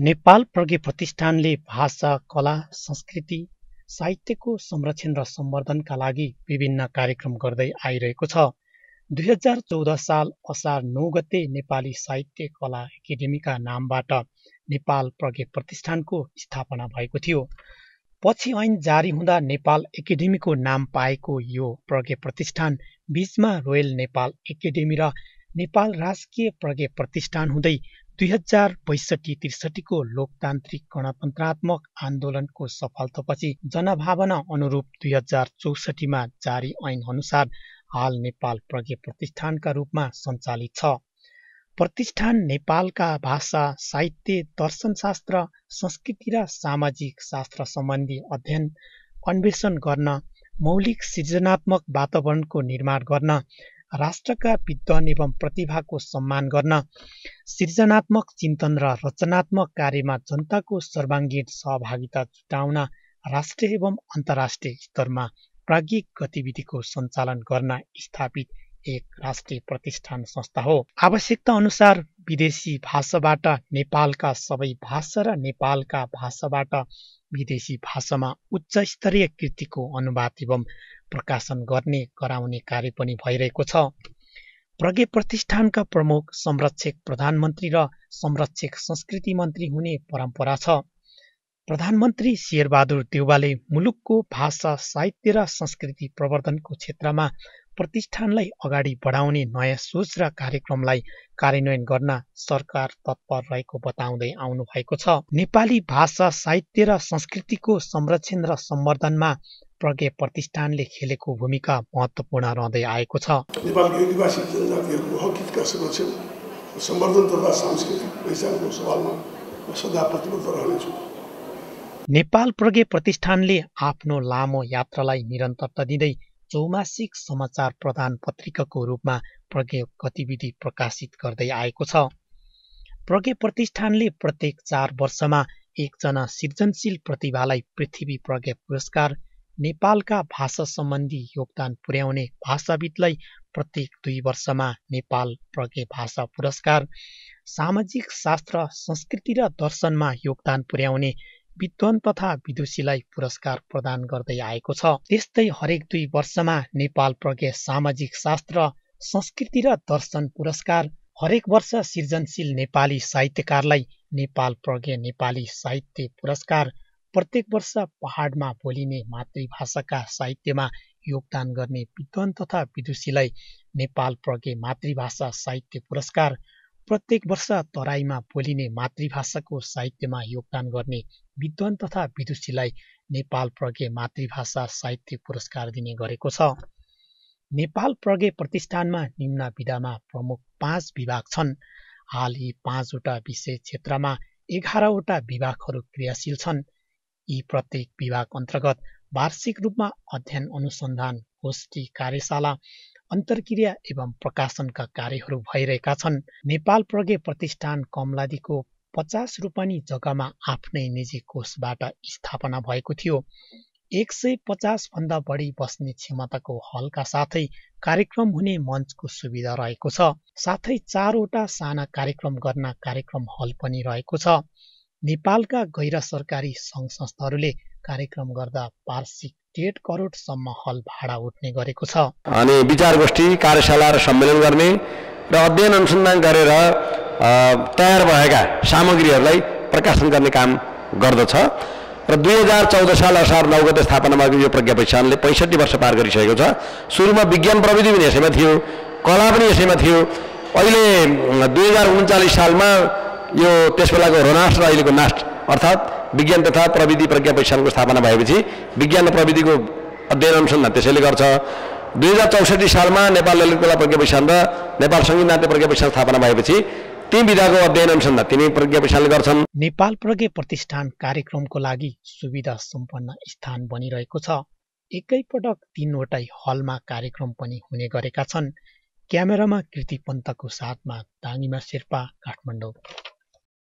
नेपाल प्रज्ञ प्रतिष्ठानले भाषा कला संस्कृति साहित्यको संरक्षण र सम्वर्धनका लागि विभिन्न कार्यक्रम गर्दै आइरहेको छ। दुई हजार चौध साल असार नौ गते नेपाली साहित्य कला एकाडेमीका नामबाट नेपाल प्रज्ञ प्रतिष्ठानको स्थापना भएको थियो। पछि ऐन जारी हुँदा नेपाल एकाडेमीको नाम पाएको यो प्रज्ञ प्रतिष्ठान बीचमा रोयल नेपाल एकाडेमी र नेपाल राजकीय प्रज्ञ प्रतिष्ठान हुँदै दुई हजार बैसठी त्रिसठीको लोकतान्त्रिक गणतन्त्रात्मक आन्दोलनको सफलतापछि जनभावना अनुरूप दुई हजार चौसठीमा जारी ऐन अनुसार हाल नेपाल प्रज्ञ प्रतिष्ठानका रूपमा सञ्चालित छ। प्रतिष्ठान नेपालका भाषा साहित्य दर्शनशास्त्र संस्कृति र सामाजिक शास्त्र सम्बन्धी अध्ययन अन्वेषण गर्न मौलिक सृजनात्मक वातावरणको निर्माण गर्न राष्ट्रका विद्वान एवं प्रतिभाको सम्मान गर्न सृजनात्मक चिन्तन र रचनात्मक कार्यमा जनताको सर्वाङ्गीण सहभागिता जुटाउन राष्ट्रिय एवं अन्तर्राष्ट्रिय स्तरमा प्राज्ञिक गतिविधिको सञ्चालन गर्न स्थापित एक राष्ट्रिय प्रतिष्ठान संस्था हो। आवश्यकता अनुसार विदेशी भाषाबाट नेपालका सबै भाषा र नेपालका भाषाबाट विदेशी भाषामा उच्च स्तरीय कृतिको अनुवाद एवं प्रकाशन गर्ने गराउने कार्य पनि भइरहेको छ। प्रज्ञ प्रतिष्ठानका प्रमुख संरक्षक प्रधानमन्त्री र संरक्षक संस्कृति मन्त्री हुने परम्परा छ। प्रधानमन्त्री शेरबहादुर देउवाले मुलुकको भाषा साहित्य र संस्कृति प्रवर्धनको क्षेत्रमा प्रतिष्ठानलाई अगाडि बढाउने नयाँ सोच र कार्यक्रमलाई कार्यान्वयन गर्न सरकार तत्पर रहेको बताउँदै आउनु भएको छ। नेपाली भाषा साहित्य र संस्कृतिको संरक्षण र सम्वर्धनमा प्रज्ञ प्रतिष्ठानले खेलेको भूमिका महत्त्वपूर्ण रहँदै आएको छ। नेपालको आदिवासी जनजातिहरूको संरक्षण सम्वर्धन तथा सांस्कृतिक पहिचानको सवालमा सदा प्रतिबद्ध रहनेछु। नेपाल प्रज्ञ प्रतिष्ठानले आफ्नो लामो यात्रालाई निरन्तरता दिँदै चौमासिक समाचार प्रधान पत्रिकाको रूपमा प्रज्ञ गतिविधि प्रकाशित गर्दै आएको छ। प्रज्ञ प्रतिष्ठानले प्रत्येक चार वर्षमा एकजना सृजनशील प्रतिभालाई पृथ्वी प्रज्ञ पुरस्कार नेपालका भाषा सम्बन्धी योगदान पुर्याउने भाषाविदलाई प्रत्येक दुई वर्षमा नेपाल प्रज्ञ भाषा पुरस्कार सामाजिक शास्त्र संस्कृति र दर्शनमा योगदान पुर्याउने विद्वान तथा विदुषीलाई पुरस्कार प्रदान गर्दै आएको छ। त्यस्तै हरेक दुई वर्षमा नेपाल प्रज्ञ सामाजिक शास्त्र संस्कृति र दर्शन पुरस्कार हरेक वर्ष सृजनशील नेपाली साहित्यकारलाई नेपाल प्रज्ञ नेपाली साहित्य पुरस्कार प्रत्येक वर्ष पहाडमा बोलिने मातृभाषाका साहित्यमा योगदान गर्ने विद्वान तथा विदुषीलाई नेपाल प्रज्ञ मातृभाषा साहित्य पुरस्कार प्रत्येक वर्ष तराईमा बोलिने मातृभाषाको साहित्यमा योगदान गर्ने विद्वान तथा विदुषीलाई नेपाल प्रज्ञ मातृभाषा साहित्य पुरस्कार दिने गरेको छ। नेपाल प्रज्ञ प्रतिष्ठानमा निम्न विधामा प्रमुख पाँच विभाग छन्। हाल यी पाँचवटा विषय क्षेत्रमा एघारवटा विभागहरू क्रियाशील छन्। यी प्रत्येक विभाग अन्तर्गत वार्षिक रूपमा अध्ययन अनुसन्धान गोष्ठी कार्यशाला अन्तर्क्रिया एवं प्रकाशनका कार्यहरू भइरहेका छन्। नेपाल प्रज्ञ प्रतिष्ठान कमलादीको पचास रूपनी जग्गामा आफ्नै निजी कोषबाट स्थापना भएको थियो। एक सय पचास भन्दा बढी बस्ने क्षमताको हलका साथै कार्यक्रम हुने मञ्चको सुविधा रहेको छ। साथै चारवटा साना कार्यक्रम गर्न कार्यक्रम हल पनि रहेको छ। नेपालका गैर सरकारी सङ्घ संस्थाहरूले कार्यक्रम गर्दा वार्षिक डेढ करोडसम्म हल भाडा उठ्ने गरेको छ। अनि विचार गोष्ठी कार्यशाला र सम्मेलन गर्ने र अध्ययन अनुसन्धान गरेर तयार भएका सामग्रीहरूलाई प्रकाशन गर्ने काम गर्दछ। र दुई हजार चौध साल असार नौ गते स्थापना भएको यो प्रज्ञा प्रतिष्ठानले पैँसठी वर्ष पार गरिसकेको छ। सुरुमा विज्ञान प्रविधि पनि यसैमा थियो कला पनि यसैमा थियो। अहिले दुई हजार उन्चालिस सालमा यो त्यस बेलाको रोनास्ट र अहिलेको नास्ट अर्थात् विज्ञान तथा प्रविधि प्रज्ञा प्रतिष्ठानको स्थापना भएपछि विज्ञान र प्रविधिको अध्ययन अनुसन्धान त्यसैले गर्छ। दुई हजार चौसठी सालमा नेपाल ललित कला प्रज्ञा प्रतिष्ठान र नेपाल सङ्गीत नाट्य प्रज्ञा प्रतिष्ठान स्थापना भएपछि ती विधाको अध्ययन अनुसन्धान तिनी प्रज्ञा प्रतिष्ठानले गर्छन्। नेपाल प्रज्ञा प्रतिष्ठान कार्यक्रमको लागि सुविधा सम्पन्न स्थान बनिरहेको छ। एकैपटक तिनवटै हलमा कार्यक्रम पनि हुने गरेका छन्। क्यामेरामा कृति पन्तको साथमा दाङीमा शेर्पा काठमाडौँ।